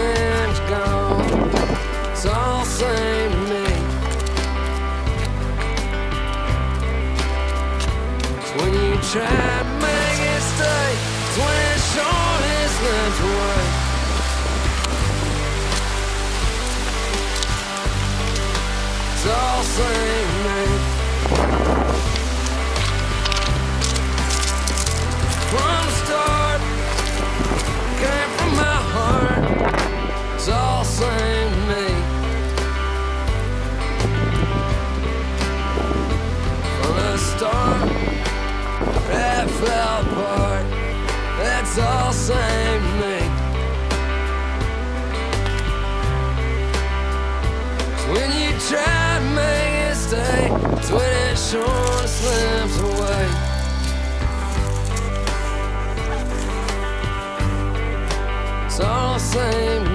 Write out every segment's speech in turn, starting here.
it's gone. It's all same to me. It's when you try to make it stay, it's when it surely slips away. It's all same to me. From That's all same to me. When you try to make it stay, it's when it sure slips away. It's all the same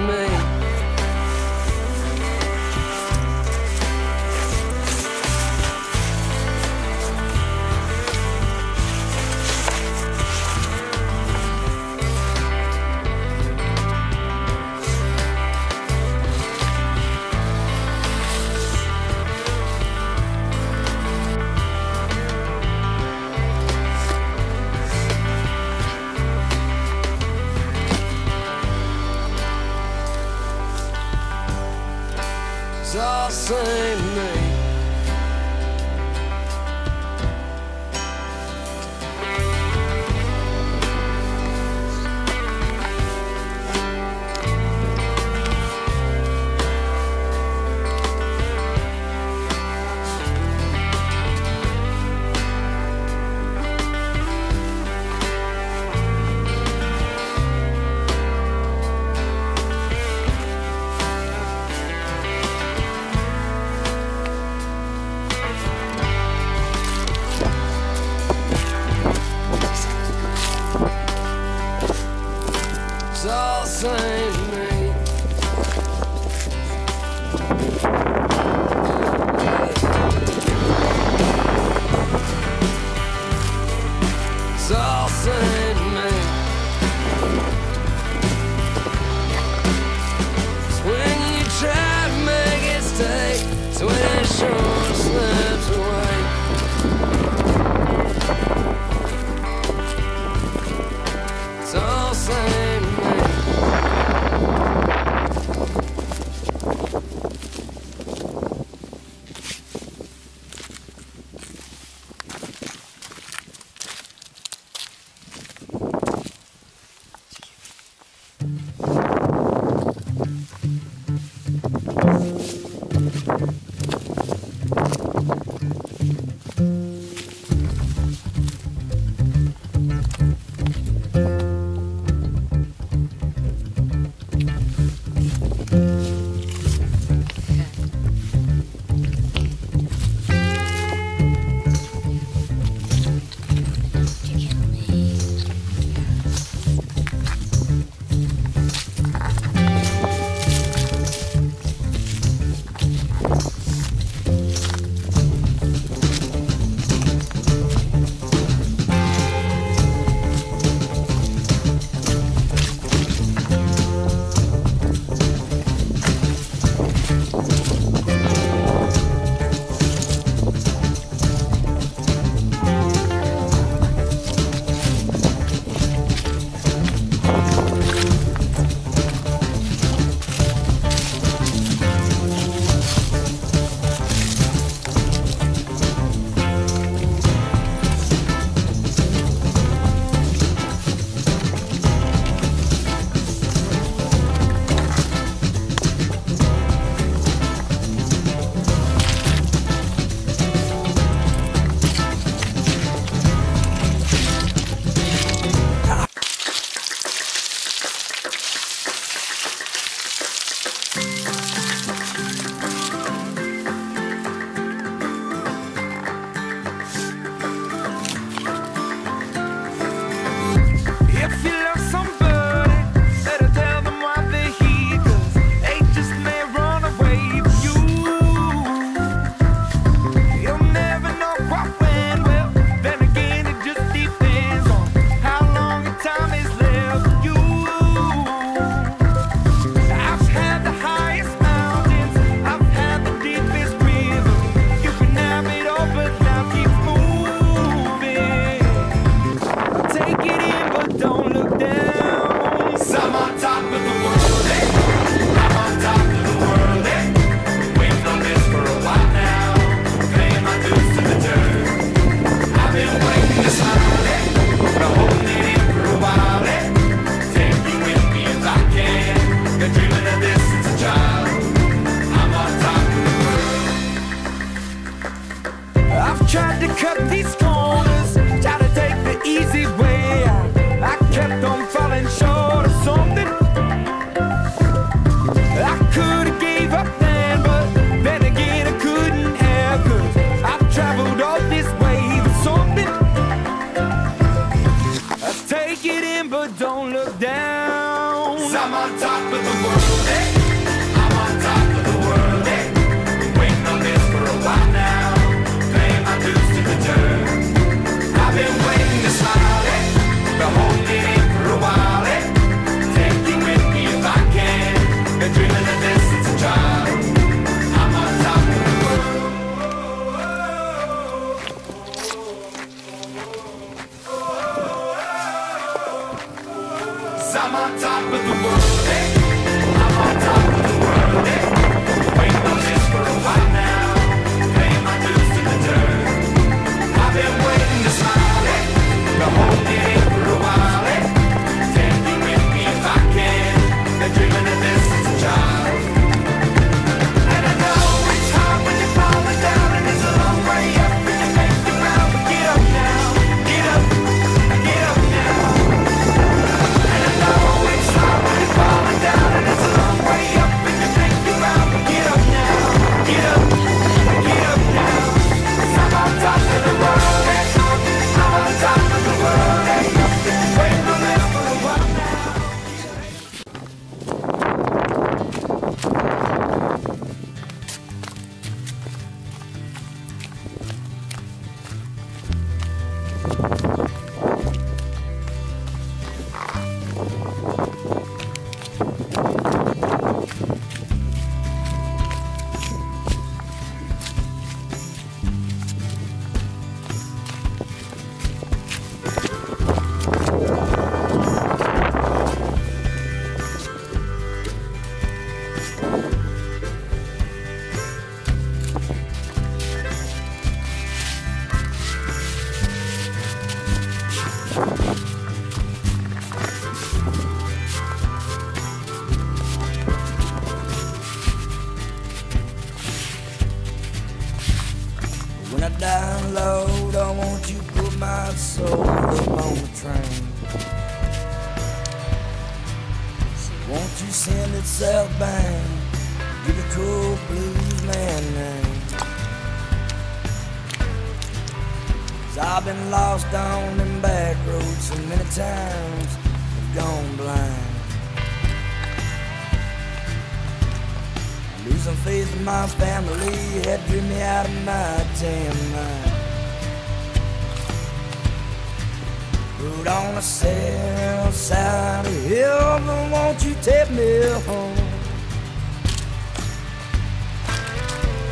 I'm on top of the world, eh? I'm on top of the world, eh? I download, I want you put my soul up on the train. Won't you send it southbound? Give a cool blues man name. Cause I've been lost on them back roads so many times, I've gone blind. Losing faith in my family had me out of my damn mind. Rode on the south side of heaven, won't you take me home?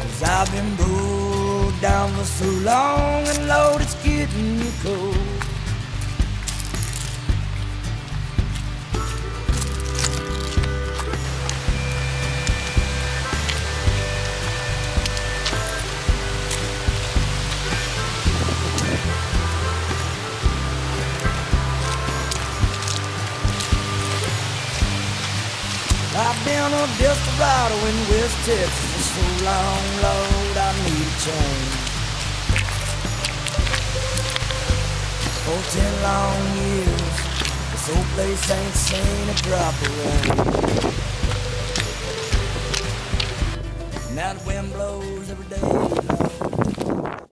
Cause I've been broke down for so long, and Lord, it's getting cold. A desperado in West Texas for so long, Lord, I need a change. For ten long years, this old place ain't seen a drop of rain. Now the wind blows every day.